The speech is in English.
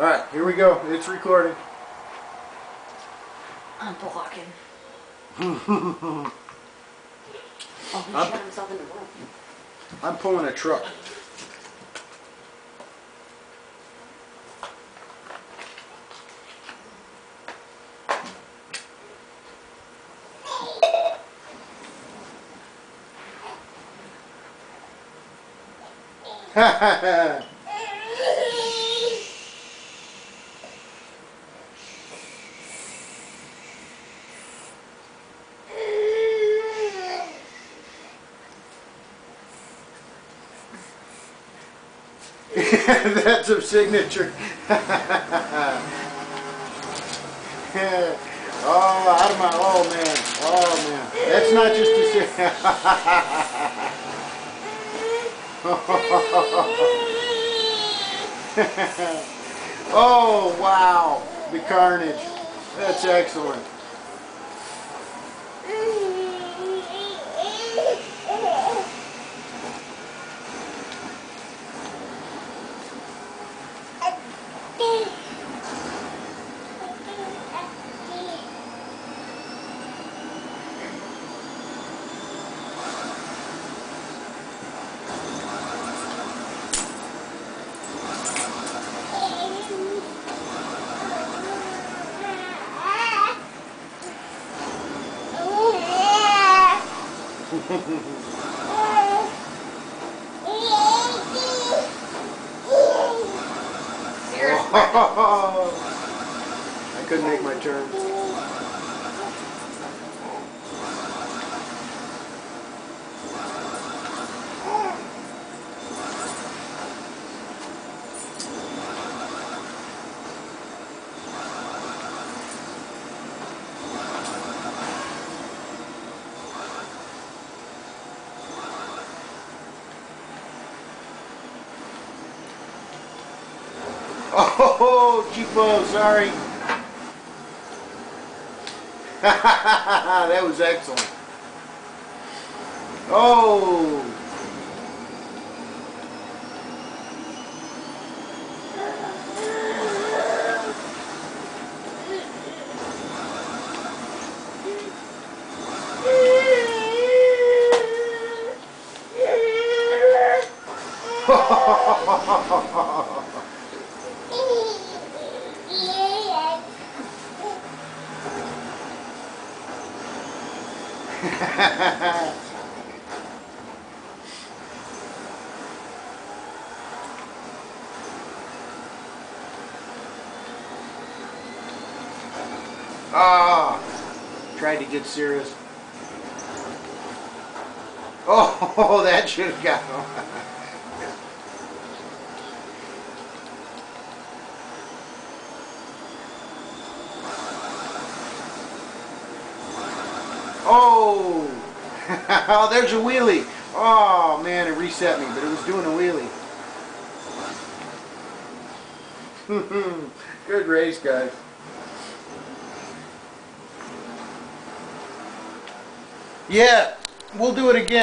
All right, here we go. It's recording. I'm blocking. Oh, he I'm- shot himself in the room. I'm pulling a truck. That's a signature. oh, out of my, oh man, oh man. That's not just a sig- Oh, wow. The carnage. That's excellent. I couldn't make my turn. Oh, cheapo, sorry. that was excellent. Oh. Ah, tried to get serious. Oh, that should have got him. Oh, oh, there's a wheelie. Oh man, it reset me, but it was doing a wheelie. Good race, guys. Yeah, we'll do it again.